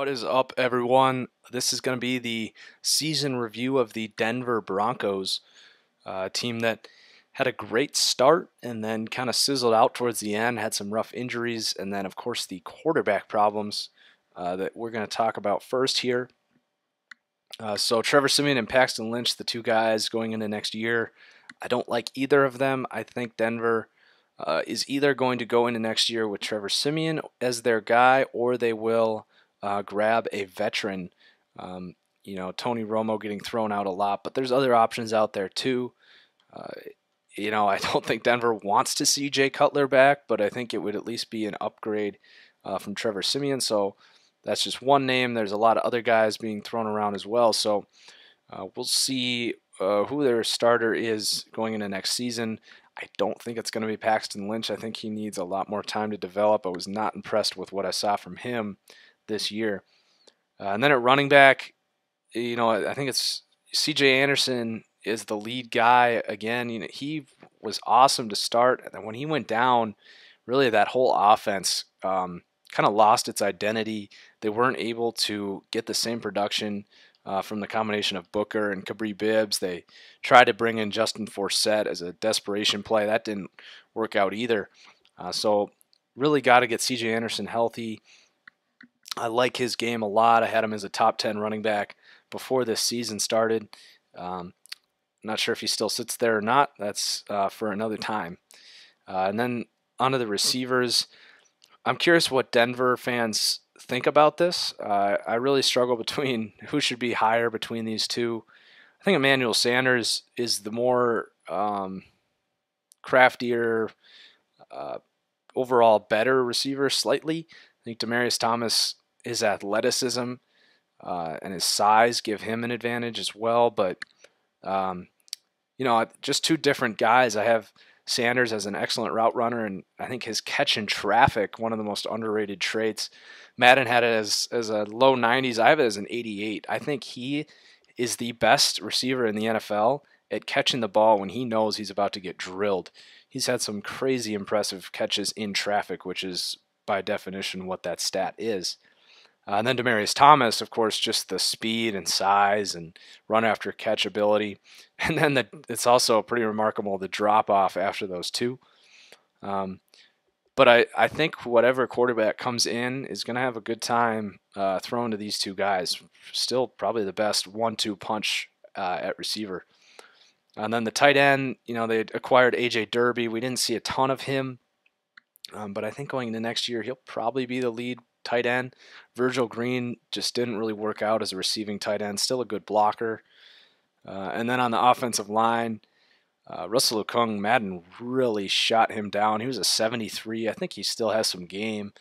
What is up, everyone? This is going to be the season review of the Denver Broncos, uh, team that had a great start and then kind of sizzled out towards the end, had some rough injuries, and then, of course, the quarterback problems uh, that we're going to talk about first here. Uh, so, Trevor Siemian and Paxton Lynch, the two guys going into next year, I don't like either of them. I think Denver uh, is either going to go into next year with Trevor Siemian as their guy, or they will uh, grab a veteran. Um, you know, Tony Romo getting thrown out a lot, but there's other options out there too. Uh, you know, I don't think Denver wants to see Jay Cutler back, but I think it would at least be an upgrade uh, from Trevor Siemian. So that's just one name. There's a lot of other guys being thrown around as well. So uh, we'll see uh, who their starter is going into next season. I don't think it's going to be Paxton Lynch. I think he needs a lot more time to develop. I was not impressed with what I saw from him this year. Uh, and then at running back, you know, I think it's C.J. Anderson is the lead guy again. You know, he was awesome to start, and then when he went down, really that whole offense um, kind of lost its identity. They weren't able to get the same production uh, from the combination of Booker and Kapri Bibbs. They tried to bring in Justin Forsett as a desperation play. That didn't work out either. Uh, so really got to get C.J. Anderson healthy. I like his game a lot. I had him as a top 10 running back before this season started. Um, not sure if he still sits there or not. That's uh, for another time. Uh, and then onto the receivers. I'm curious what Denver fans think about this. Uh, I really struggle between who should be higher between these two. I think Emmanuel Sanders is the more um, craftier, uh, overall better receiver slightly. I think Demaryius Thomas, his athleticism uh, and his size give him an advantage as well. But um, you know, just two different guys. I have Sanders as an excellent route runner, and I think his catch in traffic, one of the most underrated traits. Madden had it as as a low 90s. I have it as an 88. I think he is the best receiver in the NFL at catching the ball when he knows he's about to get drilled. He's had some crazy impressive catches in traffic, which is by definition what that stat is. Uh, and then Demaryius Thomas, of course, just the speed and size and run after catch ability. And then the, it's also pretty remarkable the drop off after those two. Um, but I, I think whatever quarterback comes in is going to have a good time uh, throwing to these two guys. Still probably the best one two punch uh, at receiver. And then the tight end, you know, they acquired AJ Derby. We didn't see a ton of him, um, but I think going into next year, he'll probably be the lead tight end. Virgil Green just didn't really work out as a receiving tight end. Still a good blocker. Uh, and then on the offensive line, uh, Russell Okung, Madden really shot him down. He was a 73. I think he still has some game.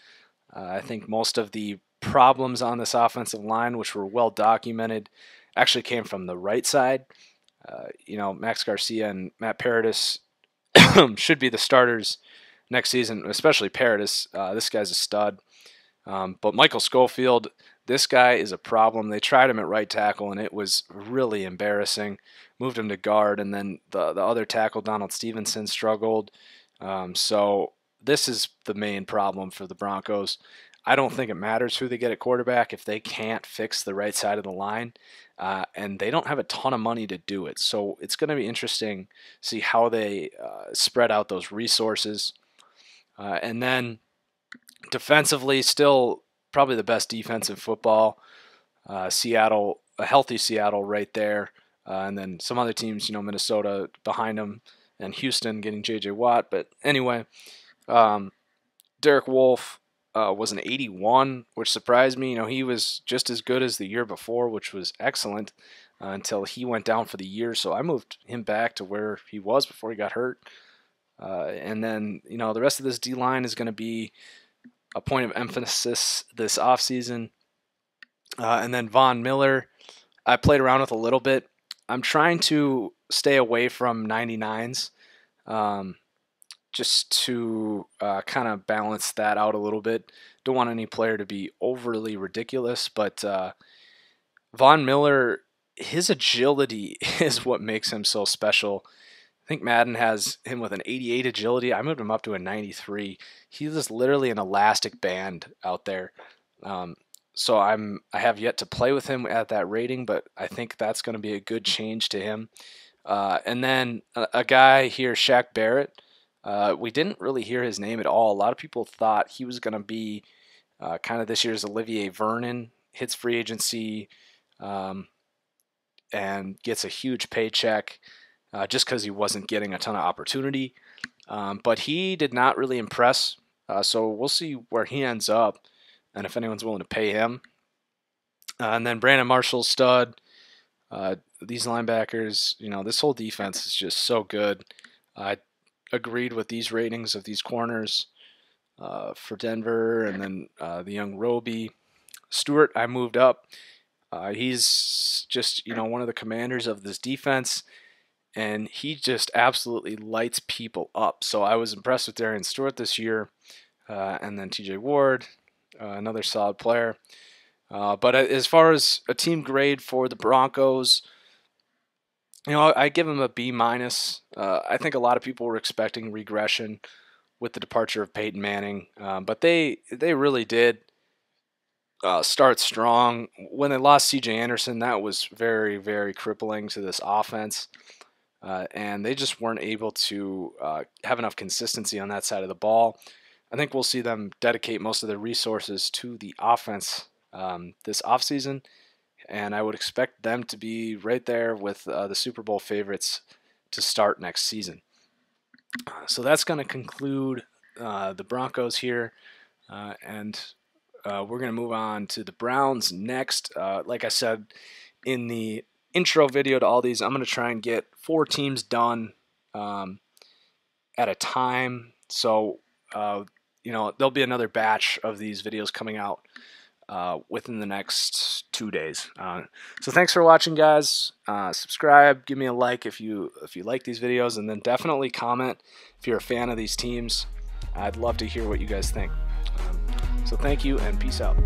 Uh, I think most of the problems on this offensive line, which were well documented, actually came from the right side. Uh, you know, Max Garcia and Matt Paradis should be the starters next season, especially Paradis. Uh, this guy's a stud. Um, but Michael Schofield, this guy is a problem. They tried him at right tackle, and it was really embarrassing. Moved him to guard, and then the the other tackle, Donald Stephenson, struggled. Um, so this is the main problem for the Broncos. I don't think it matters who they get at quarterback if they can't fix the right side of the line, uh, and they don't have a ton of money to do it. So it's going to be interesting see how they uh, spread out those resources. Uh, and then defensively, still probably the best defense in football. Uh, Seattle, a healthy Seattle right there. Uh, and then some other teams, you know, Minnesota behind them, and Houston getting J.J. Watt. But anyway, um, Derek Wolfe uh, was an 81, which surprised me. You know, he was just as good as the year before, which was excellent uh, until he went down for the year. So I moved him back to where he was before he got hurt. Uh, and then, you know, the rest of this D line is going to be a point of emphasis this offseason. Uh, and then Von Miller, I played around with a little bit. I'm trying to stay away from 99s um, just to uh, kind of balance that out a little bit. Don't want any player to be overly ridiculous, but uh, Von Miller, his agility is what makes him so special think Madden has him with an 88 agility. I moved him up to a 93. He's just literally an elastic band out there. Um, so I'm I have yet to play with him at that rating, but I think that's going to be a good change to him. Uh, and then a, a, guy here, Shaq Barrett. Uh, we didn't really hear his name at all. A lot of people thought he was going to be uh, kind of this year's Olivier Vernon, hits free agency, um, and gets a huge paycheck uh, just because he wasn't getting a ton of opportunity. Um, but he did not really impress. Uh, so we'll see where he ends up and if anyone's willing to pay him. Uh, and then Brandon Marshall, stud. Uh, these linebackers, you know, this whole defense is just so good. I agreed with these ratings of these corners uh, for Denver, and then uh, the young Roby Stewart. I moved up. He's just you know one of the commanders of this defense, and he just absolutely lights people up. So I was impressed with Darian Stewart this year, uh, and then T.J. Ward, uh, another solid player. Uh, but as far as a team grade for the Broncos, you know, I give them a B minus. Uh, I think a lot of people were expecting regression with the departure of Peyton Manning, um, but they they really did uh, start strong. When they lost C.J. Anderson, that was very very crippling to this offense, uh, and they just weren't able to uh, have enough consistency on that side of the ball. I think we'll see them dedicate most of their resources to the offense um, this offseason, and I would expect them to be right there with uh, the Super Bowl favorites to start next season. Uh, so that's going to conclude uh, the Broncos here, and we're going to move on to the Browns next. Like I said in the intro video to all these, I'm going to try and get four teams done um, at a time. So you know, there'll be another batch of these videos coming out uh, within the next two days. Uh, so thanks for watching, guys. Uh, subscribe, give me a like if you if you like these videos, and then definitely comment if you're a fan of these teams. I'd love to hear what you guys think. Um, so thank you and peace out.